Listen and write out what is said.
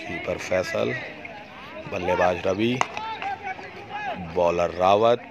keeper Faisal बल्लेबाज Ravi bowler Rawat